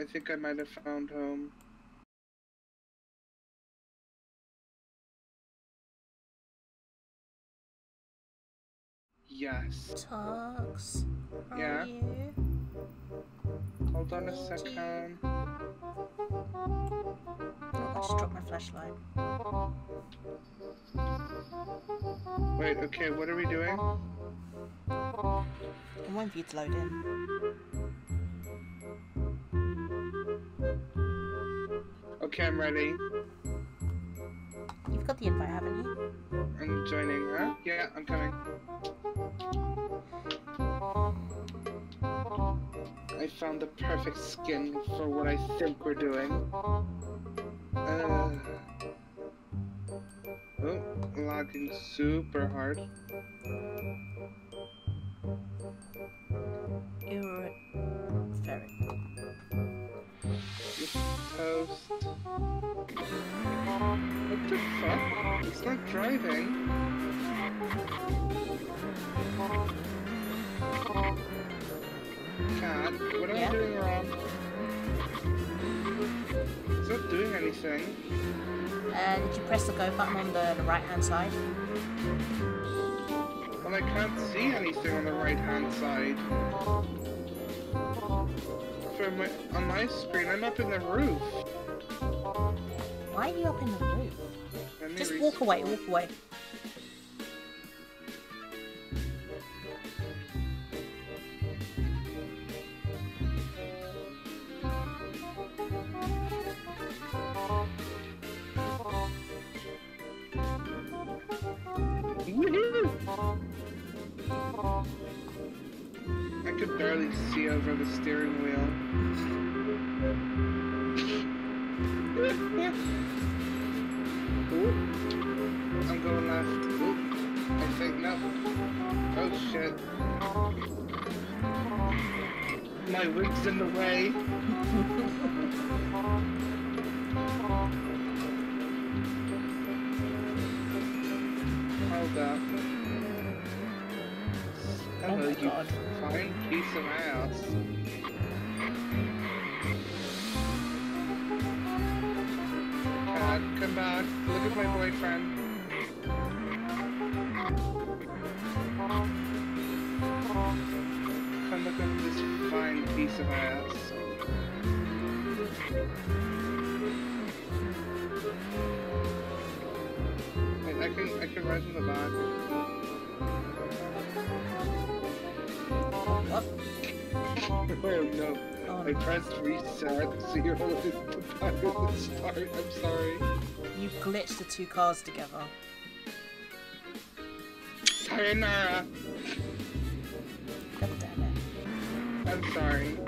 I think I might have found home. Yes. Tux, Yeah? Hold on a second. Oh, I just dropped my flashlight. Wait, okay, what are we doing? I'm waiting for you to load in. I'm ready. You've got the invite, haven't you? I'm joining, huh? Yeah, I'm coming. I found the perfect skin for what I think we're doing. Uh, oh, lagging super hard. You're a ferret. Toast. What the fuck? It's not driving. Cat, what am Yeah? I doing wrong? It's not doing anything. Uh, did you press the go button on the, the right hand side? Well, I can't see anything on the right hand side. For my, on my screen, I'm up in the roof. Why are you up in the roof? Just walk away, walk away. I could barely see over the steering wheel. I'm going left. I think no. Oh shit. My wig's in the way. Hold up. Oh you God. fine piece of ass. Come back. Look at my boyfriend. Come look at this fine piece of ass. Wait, I can I can ride in the back. What? Oh no. Oh, I pressed reset, so you're holding the of start. I'm sorry. you glitched the two cars together. Sayonara. God damn it. I'm sorry.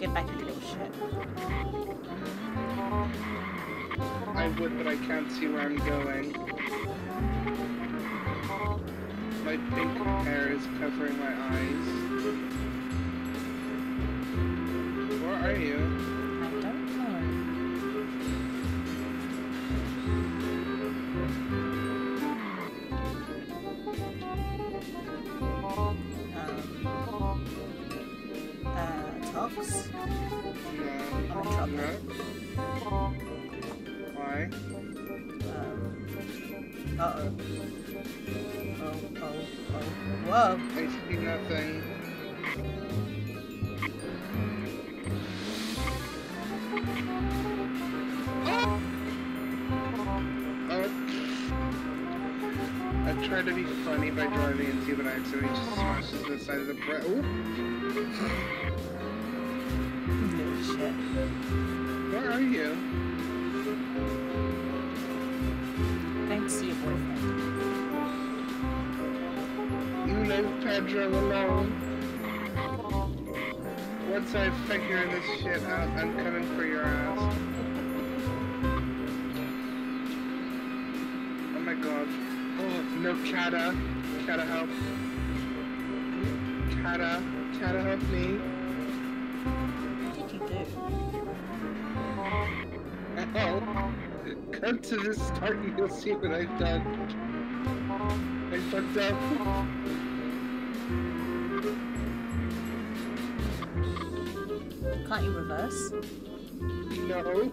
Get back, you little shit. I would, but I can't see where I'm going. My pink hair is covering my eyes. Are you? I don't know. Um, uh? No. I'm in trouble. No? Why? Um, uh-oh. Oh, oh, oh. Whoa. I see nothing. I tried to be funny by driving into you, but I accidentally just smashes the side of the bre- Ooh, Little shit. where are you? Going to see your boyfriend. You leave Pedro alone. Once I figure this shit out, I'm coming for your ass. No, Kata. Kata, help. Kata. Kata, help me. What did you do? Oh. Come to the start and you'll see what I've done. I fucked up. Can't you reverse? No.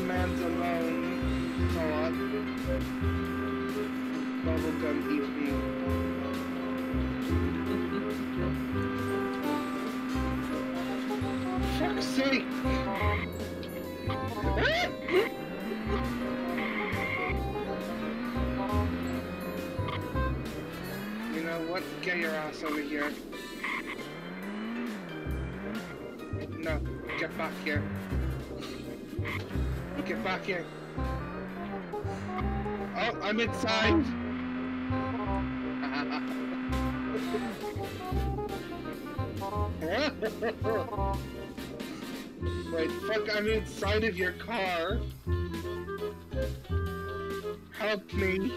my. Bubblegum. Fuck's sake! You know what? Get your ass over here. No, get back here. Get back here. Oh, I'm inside. Wait, fuck, I'm inside of your car. Help me.